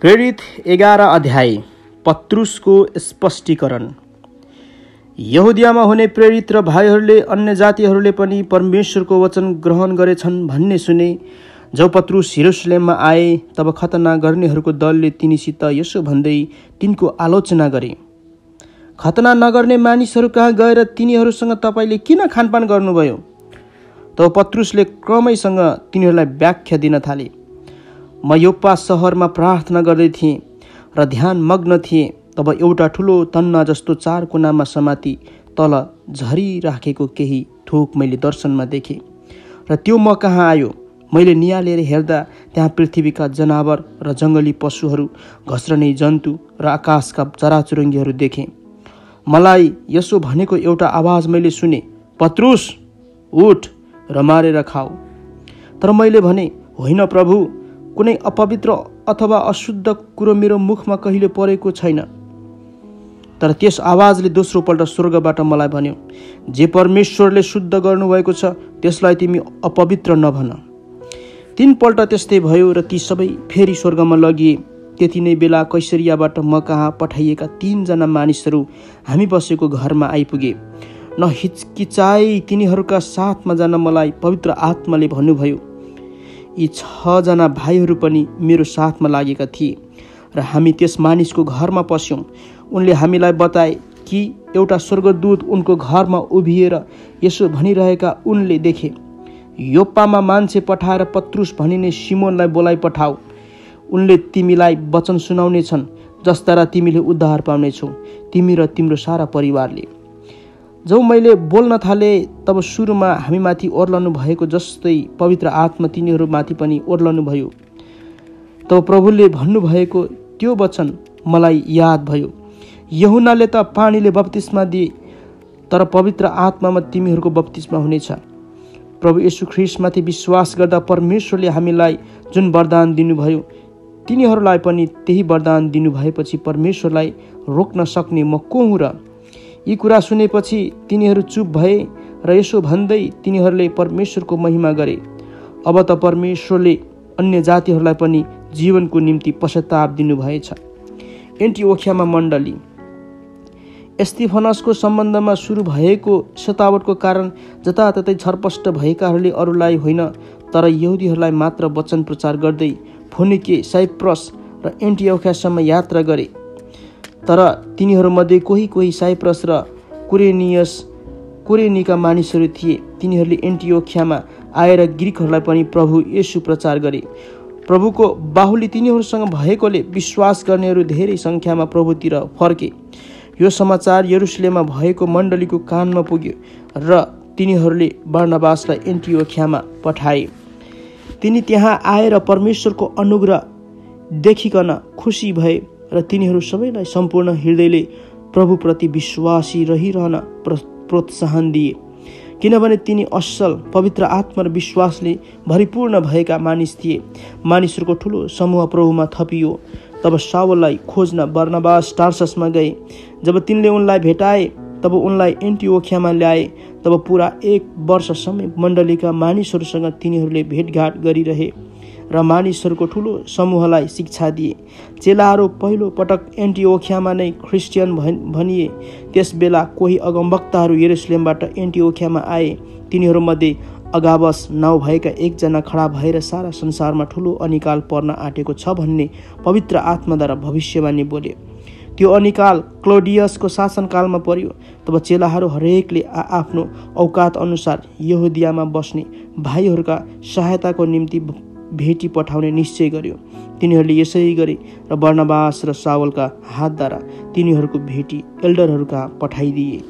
प्रेरित एघार अध्याय पत्रुसको स्पष्टीकरण। यहुदियामा हुने प्रेरित र भाइहरूले अन्य जातिहरूले पनि परमेश्वरको वचन ग्रहण गरेछन् भन्ने सुने जब पत्रुस हिरोसलेममा आए तब खतना गर्नेहरूको दलले तिनीसित यसो भन्दै तिनको आलोचना गरे। खतना नगर्ने मानिसहरू कहाँ गएर तिनीहरूसँग तपाईँले किन खानपान गर्नुभयो? तब पत्रुसले क्रमैसँग तिनीहरूलाई व्याख्या दिन थाले। म योप्पा सहरमा प्रार्थना गर्दै थिएँ र ध्यान मग्न थिएँ तब एउटा ठुलो तन्ना जस्तो चार कुनामा समाति तल झरिराखेको केही थोक मैले दर्शनमा देखेँ। र त्यो म कहाँ आयो? मैले निहालेर हेर्दा त्यहाँ पृथ्वीका जनावर र जङ्गली पशुहरू घस्रने जन्तु र आकाशका चराचुरुङ्गीहरू देखेँ। मलाई यसो भनेको एउटा आवाज मैले सुने पत्रुस उठ र मारेर खाऊ। तर मैले भने होइन प्रभु कुनै अपवित्र अथवा अशुद्ध कुरो मेरो मुखमा कहिले परेको छैन। तर त्यस आवाजले दोस्रोपल्ट स्वर्गबाट मलाई भन्यो जे परमेश्वरले शुद्ध गर्नुभएको छ त्यसलाई तिमी अपवित्र नभन। तिनपल्ट त्यस्तै भयो र ती सबै फेरि स्वर्गमा लगिए। त्यति नै बेला कैसरियाबाट म कहाँ पठाइएका तिनजना मानिसहरू हामी बसेको घरमा आइपुगे। नहिचकिचाई तिनीहरूका साथमा जान मलाई पवित्र आत्माले भन्नुभयो। यी छजना भाइहरू पनि मेरो साथमा लागेका थिए र हामी त्यस मानिसको घरमा पस्यौँ। उनले हामीलाई बताए कि एउटा स्वर्गदूत उनको घरमा उभिएर यसो भनिरहेका उनले देखे योप्पामा मान्छे पठाएर पत्रुस भनिने सिमोनलाई बोलाइ पठाऊ। उनले तिमीलाई वचन सुनाउने छन् जसद्वारा तिमीले उद्धार पाउनेछौ तिमी र तिम्रो सारा परिवारले। जब मैले बोल्न थालेँ तब सुरुमा हामीमाथि ओर्लनु भएको जस्तै पवित्र आत्मा तिनीहरूमाथि पनि ओर्लनु भयो। तब प्रभुले भन्नुभएको त्यो वचन मलाई याद भयो। यहुनाले त पानीले बत्तिसमा दिए तर पवित्र आत्मामा तिमीहरूको बत्तिसमा हुनेछ। प्रभु यशु ख्रिस्टमाथि विश्वास गर्दा परमेश्वरले हामीलाई जुन वरदान दिनुभयो तिनीहरूलाई पनि त्यही वरदान दिनुभएपछि परमेश्वरलाई रोक्न सक्ने म को हुँ र यी कुरा सुनेपछि तिनीहरू चुप भए र यसो भन्दै तिनीहरूले परमेश्वरको महिमा गरे। अब त परमेश्वरले अन्य जातिहरूलाई पनि जीवनको निम्ति पश्चाताप दिनुभएछ। एन्टिओखियामा मण्डली। एस्तिफनसको सम्बन्धमा सुरु भएको सतावटको कारण जताततै छरपष्ट भएकाहरूले अरूलाई होइन तर यहुदीहरूलाई मात्र वचन प्रचार गर्दै फोनिके साइप्रस र एन्टिओखियासम्म यात्रा गरे। तर तिनीहरूमध्ये कोही कोही साइप्रस र कुरेनियस कुरेनीका मानिसहरू थिए। तिनीहरूले एन्टियोख्यामा आएर ग्रिकहरूलाई पनि प्रभु यसु प्रचार गरे। प्रभुको बाहुली तिनीहरूसँग भएकोले विश्वास गर्नेहरू धेरै सङ्ख्यामा प्रभुतिर फर्के। यो समाचार यरुसलेममा भएको मण्डलीको कानमा पुग्यो र तिनीहरूले वर्णवासलाई एन्टियोख्यामा पठाए। तिनी त्यहाँ आएर परमेश्वरको अनुग्रह देखिकन खुसी भए। र तिनीहरू सबैलाई सम्पूर्ण हृदयले प्रभुप्रति विश्वासी रहिरहन प्रोत्साहन दिए। किनभने तिनी असल पवित्र आत्मा र विश्वासले भरिपूर्ण भएका मानिस थिए। मानिसहरूको ठुलो समूह प्रभुमा थपियो। तब सावललाई खोज्न वर्णवास टार्ससमा गए। जब तिनले उनलाई भेटाए तब उनलाई एन्टिओखियामा ल्याए। तब पुरा एक वर्षसम्म मण्डलीका मानिसहरूसँग तिनीहरूले भेटघाट गरिरहे। र मानिसहरूको ठुलो समूहलाई शिक्षा दिए। चेलाहरू पहिलो पटक एन्टिओखियामा नै क्रिस्चियन भनिए। त्यस बेला कोही अगमवक्ताहरू यरुसलेमबाट एन्टिओखियामा आए। तिनीहरूमध्ये अगावस नाउँ भएका एकजना खडा भएर सारा संसारमा ठुलो अनिकाल पर्न आँटेको छ भन्ने पवित्र आत्माद्वारा भविष्यवाणी बोले। त्यो अनिकाल क्लोडियसको शासनकालमा पर्यो। तब चेलाहरू हरेकले आफ्नो औकात अनुसार यहुदियामा बस्ने भाइहरूका सहायताको निम्ति भेटी पठाउने निश्चय गर्यो। तिनीहरूले यसै गरे र वर्णवास र सावलका हातद्वारा तिनीहरूको भेटी एल्डरहरूका पठाइदिए।